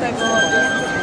在跟我